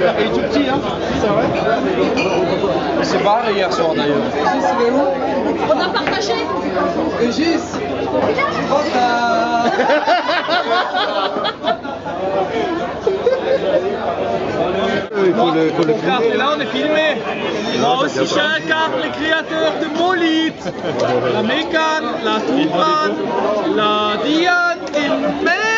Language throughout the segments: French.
petit, hein C'est vrai Il s'est barré hier soir d'ailleurs. Régis, il est où? On a partagé Régis Il faut le, faut le est filmer. là, on est filmé. Moi aussi, j'ai un carte, les créateurs de Molite. La Mécane, la Tourane, la Diane et même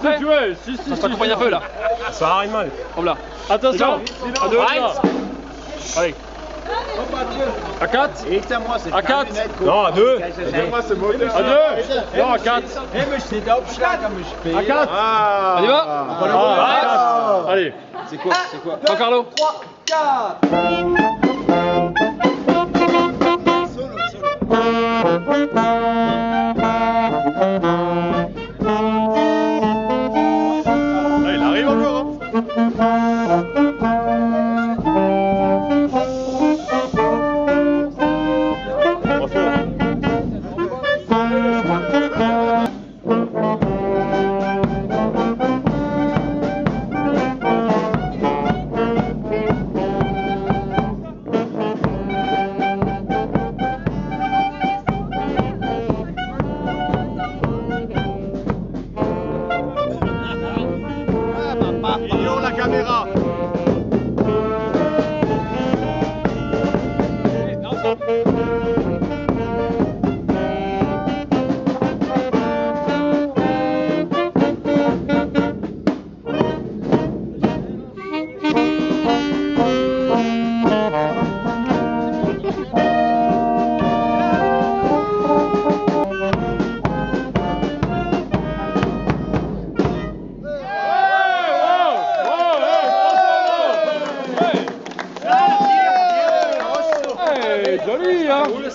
Allez, si tu veux, si, si. Ça si, t'accompagne si, un peu là. Ça va mal. Hop là. Attention. À deux. Allez. À 4 À 4 Non, à 2 À 2 Non, à 4 À 4 On y va Allez. C'est quoi C'est quoi? Carlo 3, 4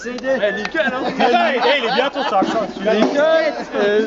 CD. Eh, nickel, hein? Putain, il est bien ton sac, ça. Nickel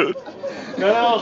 euh, La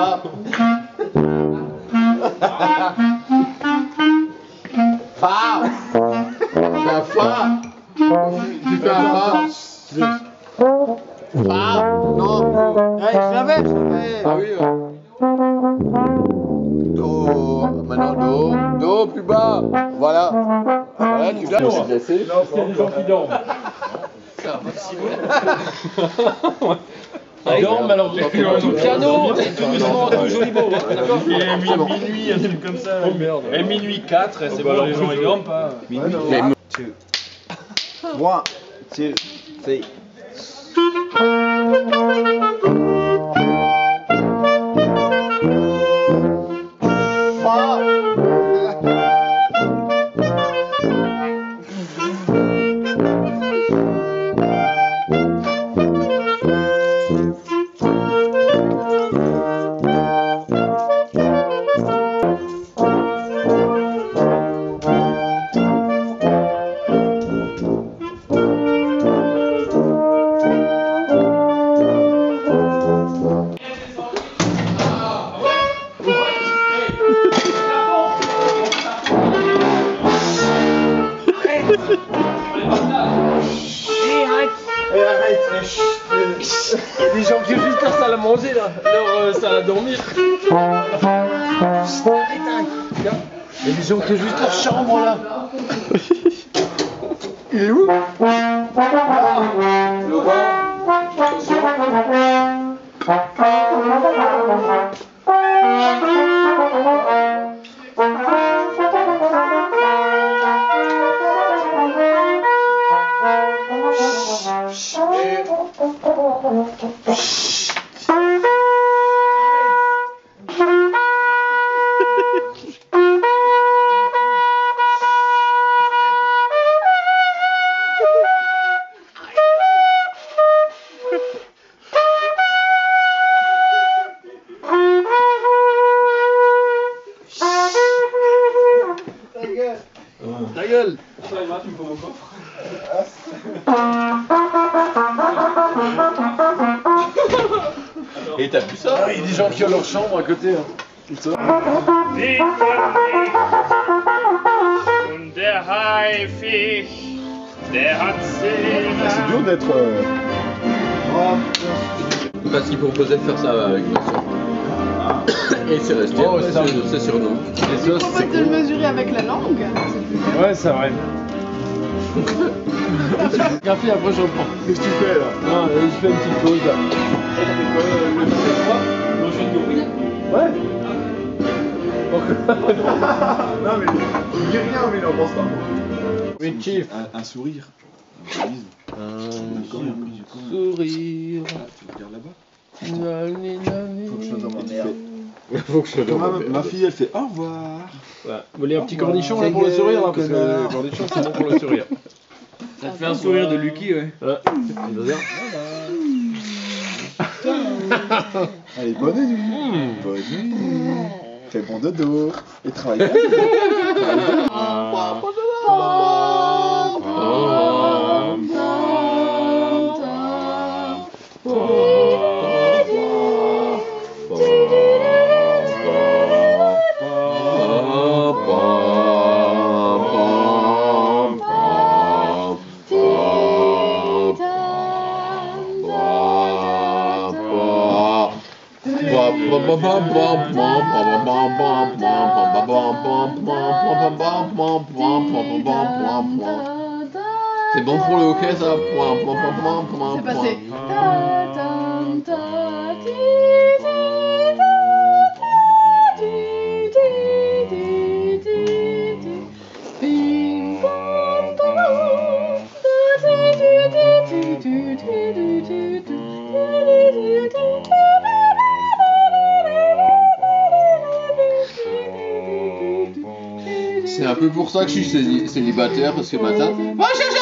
Fa. Fa fa Tu fais un fa Fa Non Eh, je l'avais, je l'avais Ah oui Do, maintenant do, do plus bas, voilà. Voilà, tu l'as, c'est y a des gens qui dorment. Dorment alors tout piano, tout doucement, tout joli beau. D'accord est minuit, un truc comme ça. Oh merde. Et minuit 4, c'est bon, les gens ils dorment pas. One, two, three. manger là, leur euh, salle à dormir. Il y a des gens qui ont juste leur chambre là. Il est où? Ta gueule Ça, il m'a, tu me mon coffre Et t'as vu ça Il y a des gens qui ont leur chambre à côté. hein. Und der Haifisch, der hat C'est dur d'être. euh, Parce qu'il proposait de faire ça avec ma soeur. Et c'est resté, Oh, après, ça. c'est c'est surnom. Les os, Faut c'est le cool. mesurer avec la langue. Ouais, c'est vrai. Café, après je reprends. Qu'est-ce que tu fais là? Non, euh, je fais une petite pause là. Ouais. non mais il dit rien mais il en pense pas. Oui, chief. Un, un sourire. Un sourire. Tu regardes là-bas? Nani, nani. Faut que je sois dans ma merde. Faut que je sois dans ma fille elle fait au revoir. Voilà. Vous voulez un petit cornichon là pour le sourire là Parce que le cornichon c'est bon pour le sourire. Ça te fait un sourire de Lucky, ouais. Dire. Allez, bonne nuit. Bonne nuit. Fais bon dodo. Et travaille bien. Bon pour le hockey ça C'est passé. C'est un peu pour ça que je suis céli- célibataire parce que matin. Chercher